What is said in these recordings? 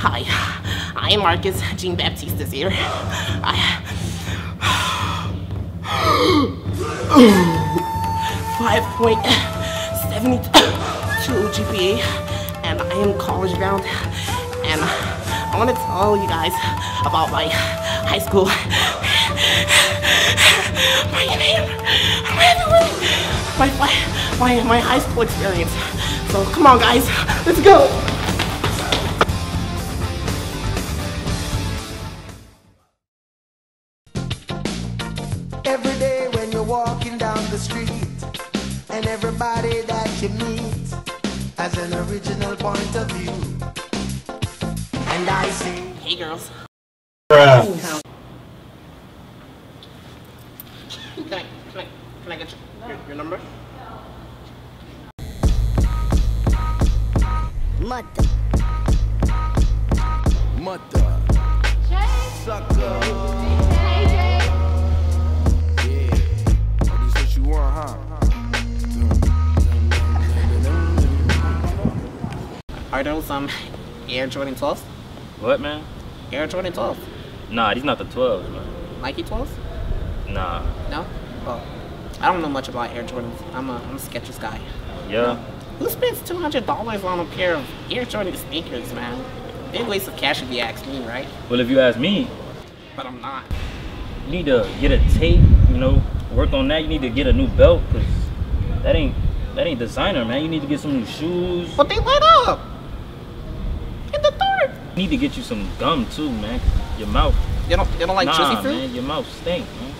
Hi, I am Marcus Jean Baptiste this year. I. 5.72 GPA, and I am college bound. And I want to tell you guys about my high school. My my, my, my, my high school experience. So come on, guys, let's go. Has an original point of view. And I sing. Hey, girls. Bruh. Can I, can I, can I get your, your, your number? Mother. Mother. Sucker. Are those um Air Jordan 12s? What, man? Air Jordan 12s. Nah, these not the 12s, man. Nike 12s? Nah. No? Well, I don't know much about Air Jordans. I'm a, I'm a Skechers guy. Yeah. Who spends $200 on a pair of Air Jordan sneakers, man? Big waste of cash if you ask me, right? Well, if you ask me, But I'm not. you need to get a tape, you know, work on that. You need to get a new belt, cause that ain't that ain't designer, man. You need to get some new shoes. But they light up! In the dark! You need to get you some gum too, man. Your mouth. You don't, you don't like nah, juicy fruit? man, your mouth stink, man.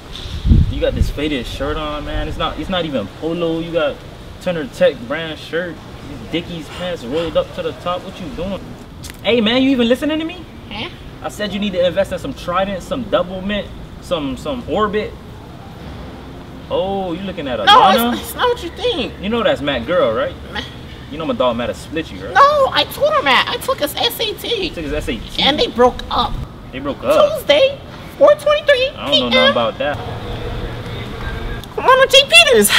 You got this faded shirt on, man. It's not it's not even polo. You got Turner Tech brand shirt. Dickies pants rolled up to the top. What you doing? Hey, man, you even listening to me? Huh? I said you need to invest in some Trident, some Double Mint, some some Orbit. Oh, you looking at No, it's, it's not what you think. You know that's Matt Girl, right? Ma- You know my dog Matt split you, right? No, I told her, man. I took his SAT. Took his SAT. And they broke up. they broke up. Tuesday, 423 I don't know nothing about that. Mama J. Peters,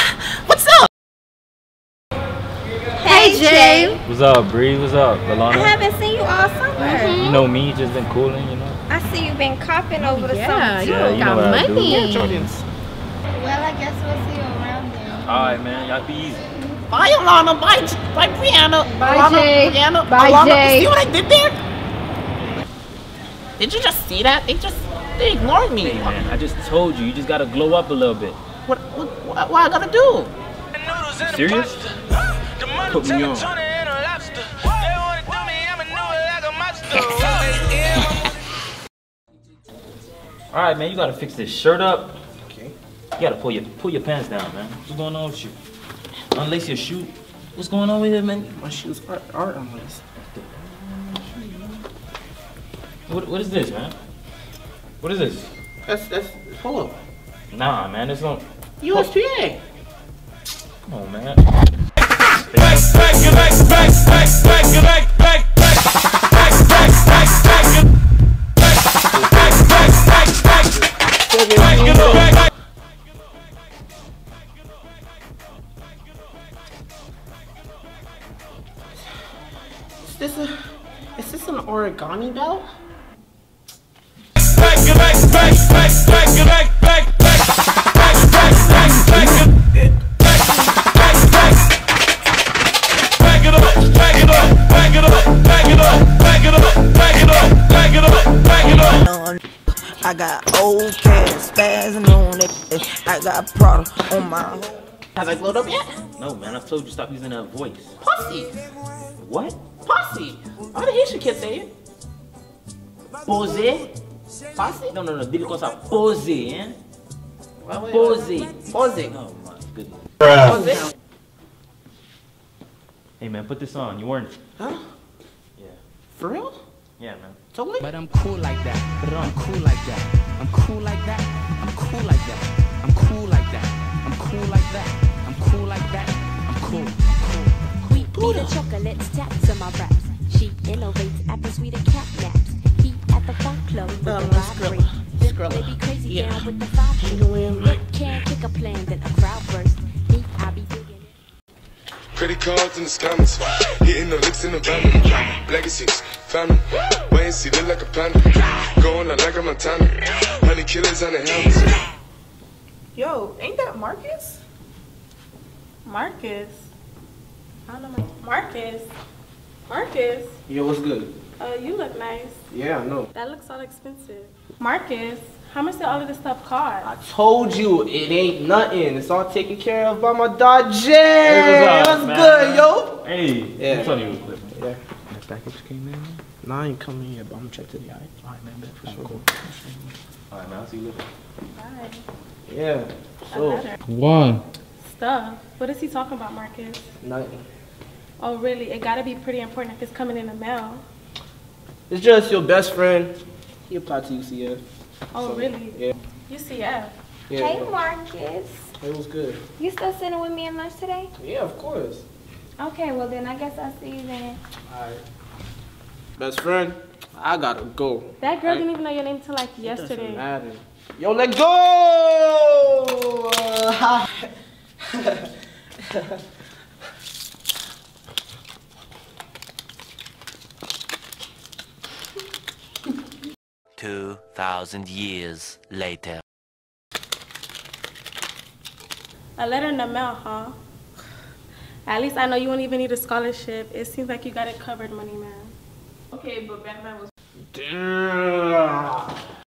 what's up? Hey, Jay. What's up, Bree? What's up, I Alana? haven't seen you all summer. Mm-hmm. You know me, just been cooling, you know. I see you've been coughing over the Yeah, summer. you Yeah, you know got what I do. money. Air Jordans. Well, I guess we'll see you around then. All right, man. Y'all be easy. Bye, Alana. Bye, J- bye, Brianna. Bye, Alana, Jay. Brianna, Bye, Alana. Jay. You see what I did there? Did you just see that? They just they ignored me. Hey, man, I just told you. You just gotta glow up a little bit. What, what, what, what I gotta do? Serious? Put me on. All right, man. You gotta fix this shirt up. Okay. You gotta pull your pull your pants down, man. What's going on with you? Unlace your shoe. What's going on with it, man? My shoes are, are unlaced. What, what is this, man? What is this? That's, that's polo. Nah, man. This don't. USPA. Come on, man. This a, is this an origami belt? I got old cats spazzing on it. I got Prada on my Has I glowed up yet? No, man. I told you stop using that voice. Pussy. What? Posse. All the Haitian kids say it. Pose? Posse? No, no, no. Dile com essa pose, hein? Wait, wait, Pose. wait. Pose. Oh my goodness. Pose. Hey, man, put this on. You weren't. Huh? Yeah. For real? Yeah, man. Totally? But I'm cool like that. But I'm cool like that. I'm cool like that. I'm cool like that. I'm cool like that. I'm cool like that. I'm cool like that. I'm cool. I'm cool. We be taps in my raps. She innovates after sweeter cat naps. He at the funk club with Um, the Skrilla. vibrate. Then Skrilla. They be crazy Yeah. down with the five You? Can't kick a plan, then a crowd burst. Me, I be digging it. credit cards and the scammers. Hitting the licks in the van. Legacies, family. Wait and see, look like a panda. Going out like a Montana. Honey killers on the helmets. Yo, ain't that Marcus? Marcus? I don't know. my- Marcus? Marcus? Yo, what's good? Uh, you look nice. Yeah, I know. That looks all expensive. Marcus, how much did all of this stuff cost? I told you it ain't nothing. It's all taken care of by my dog Jay. what's up, what's man? good, yo? Hey, Yeah. I'm telling you real quick. Yeah. That package came in. Nah, I ain't coming yet, but I'm gonna check today, alright? Alright, man, bet for sure. Cool. Alright, man, I'll see you later. Bye. Yeah. A So, letter. Why? Stuff. What is he talking about, Marcus? nothing. Oh, really? It gotta be pretty important if it's coming in the mail. It's just your best friend. He applied to UCF. Oh, So, really? Yeah. UCF. Yeah. Hey, yeah. Marcus. It was good. You still sitting with me at lunch today? Yeah, of course. Okay, well then I guess I'll see you then. Alright. Best friend, I gotta go. That girl Right. didn't even know your name till like Doesn't yesterday. matter. Yo, let go! Two thousand years later. A letter in the mail, huh? At least I know you won't even need a scholarship. It seems like you got it covered, money man. Okay, but Batman was Damn.